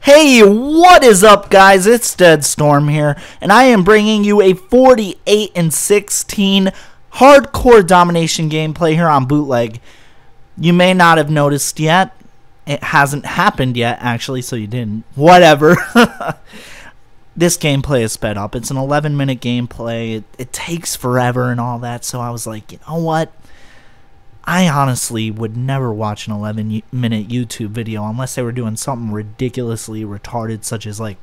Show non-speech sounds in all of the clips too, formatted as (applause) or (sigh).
Hey, what is up, guys? It's Dead Storm here, and I am bringing you a 48 and 16 hardcore domination gameplay here on Bootleg. You may not have noticed yet. It hasn't happened yet, actually, so you didn't. Whatever. (laughs) this gameplay is sped up. It's an 11 minute gameplay. It, it takes forever and all that, so I was like, you know what? I honestly would never watch an 11 minute YouTube video unless they were doing something ridiculously retarded, such as like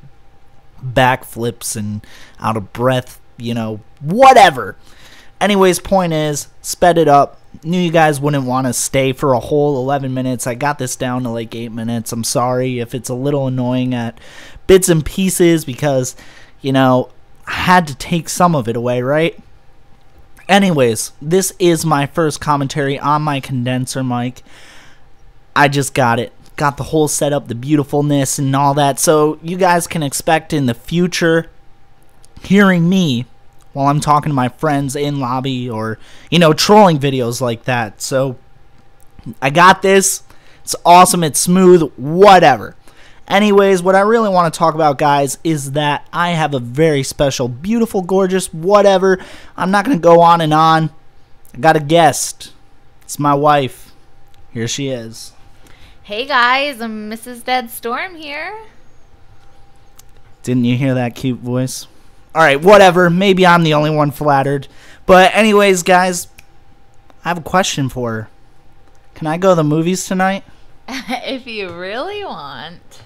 backflips and out of breath, you know, whatever. Anyways, point is, sped it up. Knew you guys wouldn't want to stay for a whole 11 minutes. I got this down to like 8 minutes. I'm sorry if it's a little annoying at bits and pieces because, you know, I had to take some of it away, right? Anyways, this is my first commentary on my condenser mic. I just got it. Got the whole setup, the beautifulness and all that. So you guys can expect in the future hearing me while I'm talking to my friends in lobby or, you know, trolling videos like that. So I got this. It's awesome. It's smooth. Whatever. Anyways, what I really want to talk about, guys, is that I have a very special, beautiful, gorgeous, whatever. I'm not going to go on and on. I got a guest. It's my wife. Here she is. Hey guys, I'm Mrs. Dead Storm here. Didn't you hear that cute voice? Alright, whatever. Maybe I'm the only one flattered. But, anyways, guys, I have a question for her. Can I go to the movies tonight? (laughs) if you really want.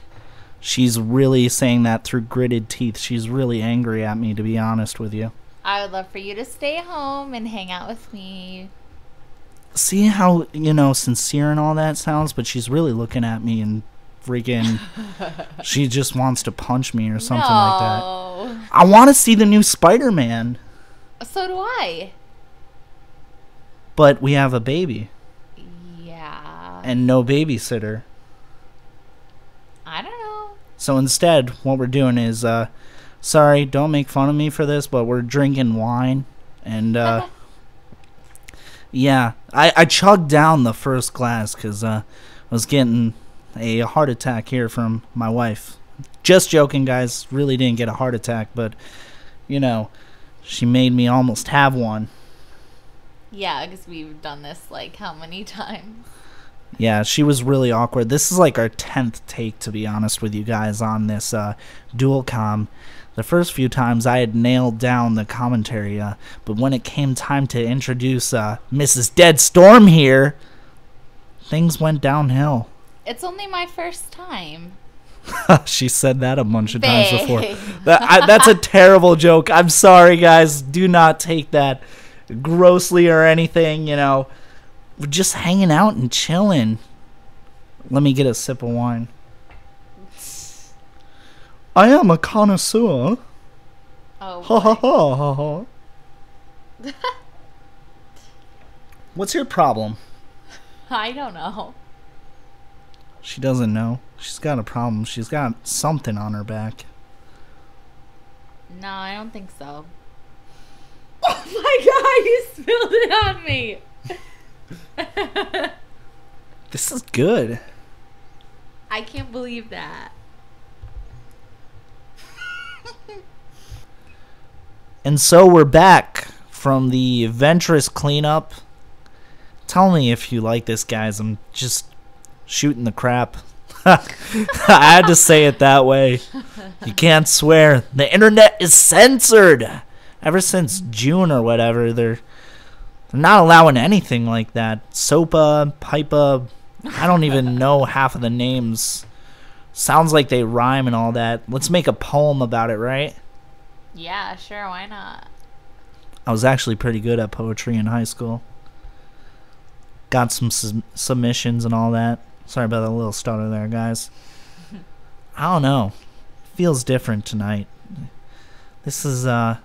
She's really saying that through gritted teeth. She's really angry at me, to be honest with you. I would love for you to stay home and hang out with me. See how, you know, sincere and all that sounds, but she's really looking at me and freaking. (laughs) she just wants to punch me or something no. like that. I want to see the new Spider Man. So do I. But we have a baby. Yeah. And no babysitter. I don't know. So instead, what we're doing is, uh, sorry, don't make fun of me for this, but we're drinking wine, and uh, yeah, I I chugged down the first glass because uh, I was getting a heart attack here from my wife. Just joking, guys. Really didn't get a heart attack, but you know, she made me almost have one. Yeah, because we've done this like how many (laughs) times? Yeah, she was really awkward. This is like our 10th take, to be honest with you guys, on this uh, dual comm. The first few times I had nailed down the commentary, uh, but when it came time to introduce uh, Mrs. Dead Storm here, things went downhill. It's only my first time. (laughs) she said that a bunch of times before. (laughs) That, I, that's a terrible joke. I'm sorry, guys. Do not take that grossly or anything, you know. We're just hanging out and chilling. Let me get a sip of wine. I am a connoisseur. Oh. oh ha ha ha ha (laughs) ha. What's your problem? I don't know. She doesn't know. She's got a problem. She's got something on her back. No, I don't think so. (laughs) Oh my god, you spilled it on me! (laughs) this is good. I can't believe that. (laughs) and so we're back from the Ventress cleanup. Tell me if you like this, guys. I'm just shooting the crap. (laughs) I had to say it that way. You can't swear. The internet is censored. Ever since June or whatever, they're they're not allowing anything like that. Sopa, Pipa, I don't even (laughs) know half of the names. Sounds like they rhyme and all that. Let's make a poem about it, right? Yeah, sure, why not? I was actually pretty good at poetry in high school. Got some su- submissions and all that. Sorry about that little stutter there, guys. (laughs) I don't know. Feels different tonight. This is uh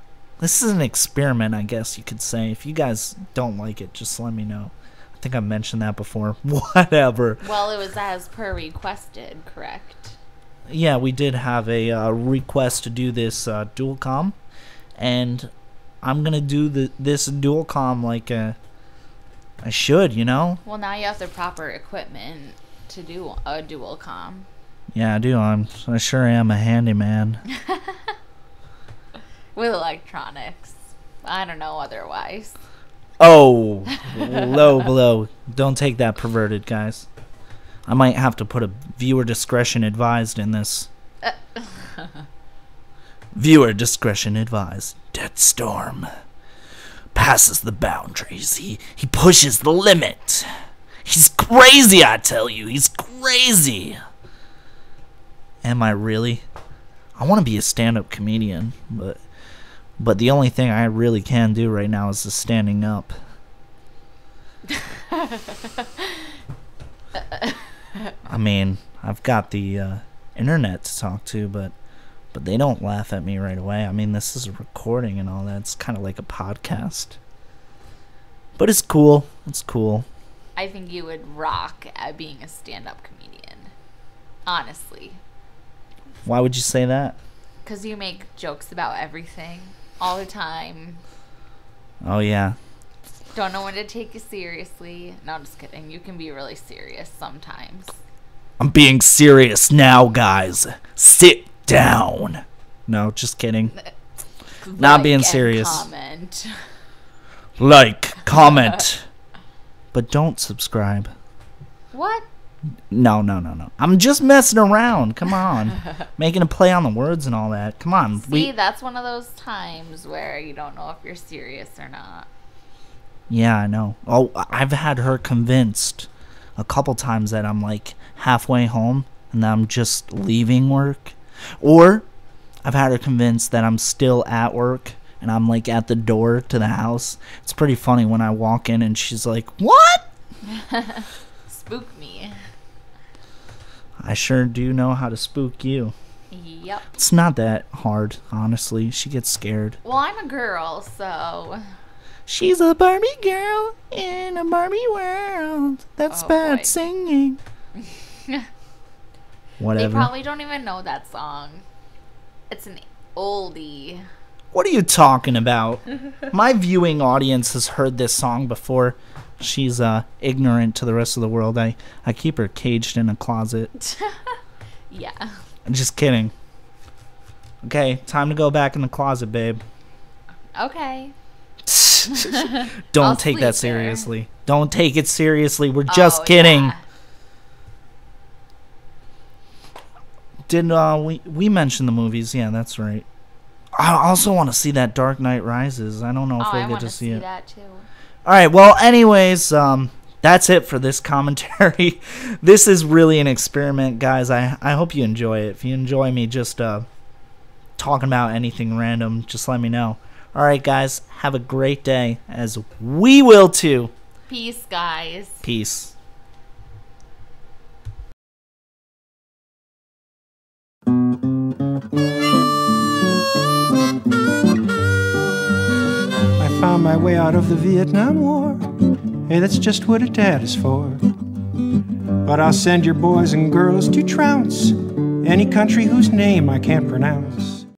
this is an experiment, I guess you could say. If you guys don't like it, just let me know. I think I mentioned that before. (laughs) Whatever. Well, it was as per requested, correct? Yeah, we did have a uh, request to do this uh, dual comm, and I'm gonna do the this dual comm like uh, I should, you know. Well, now you have the proper equipment to do a dual comm. Yeah, I do. I'm. I sure am a handyman. (laughs) With electronics. I don't know otherwise. Oh, low blow. Don't take that perverted, guys. I might have to put a viewer discretion advised in this. (laughs) viewer discretion advised. Dead Storm passes the boundaries. He he pushes the limit. He's crazy, I tell you. He's crazy. Am I really? I want to be a stand-up comedian, but but the only thing I really can do right now is the standing up. I mean, I've got the uh, internet to talk to, but but they don't laugh at me right away. I mean, this is a recording and all that. It's kind of like a podcast. But it's cool. It's cool. I think you would rock at being a stand up comedian. Honestly. Why would you say that? Because you make jokes about everything all the time. Oh yeah. Don't know when to take you seriously. No, I'm just kidding. You can be really serious sometimes. I'm being serious now, guys. Sit down. No, just kidding. Not being serious. Comment. Like, (laughs) comment, but don't subscribe. What? No, no, no, no. I'm just messing around. Come on. (laughs) Making a play on the words and all that. Come on. See, that's one of those times where you don't know if you're serious or not. Yeah, I know. Oh, I've had her convinced a couple times that I'm like halfway home and that I'm just leaving work. Or I've had her convinced that I'm still at work and I'm like at the door to the house. It's pretty funny when I walk in and she's like, "What?" (laughs) Spook me. I sure do know how to spook you. Yep. It's not that hard, honestly. She gets scared. Well, I'm a girl, so. She's a Barbie girl in a Barbie world. That's Oh, bad boy. singing. (laughs) Whatever. They probably don't even know that song. It's an oldie. What are you talking about? (laughs) My viewing audience has heard this song before. She's uh, ignorant to the rest of the world. I, I keep her caged in a closet. (laughs) Yeah. I'm just kidding. Okay, time to go back in the closet, babe. Okay. (laughs) Don't take that seriously. Don't take it seriously. We're just Oh, kidding. yeah. Did uh, we we mentioned the movies? Yeah, that's right. I also want to see that Dark Knight Rises. I don't know if Oh, we'll I get to to see see it. that too. All right. Well, anyways, um, that's it for this (laughs) commentary. this is really an experiment, guys. I I hope you enjoy it. If you enjoy me just uh talking about anything random, just let me know. All right, guys. Have a great day, as we will too. Peace, guys. Peace. Found my way out of the Vietnam War. Hey, that's just what a dad is for. But I'll send your boys and girls to trounce any country whose name I can't pronounce.